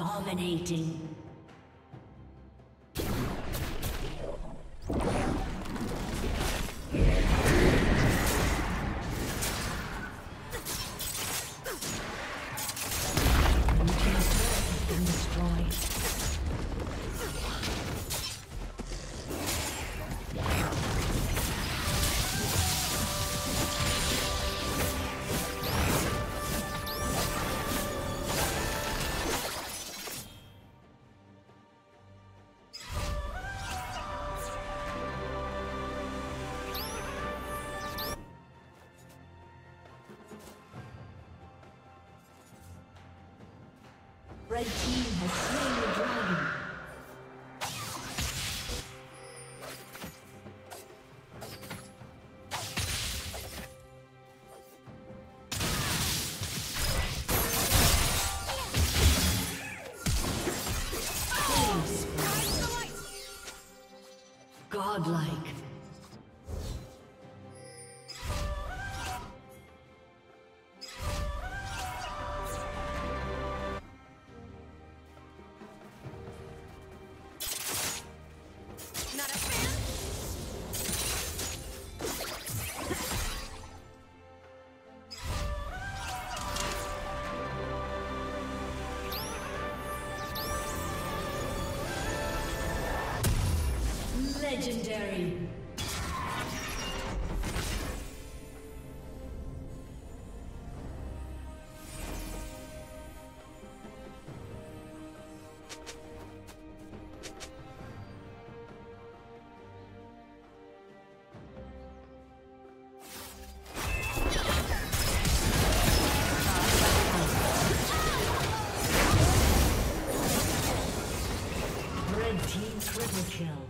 Dominating. Legendary. Team triple kill.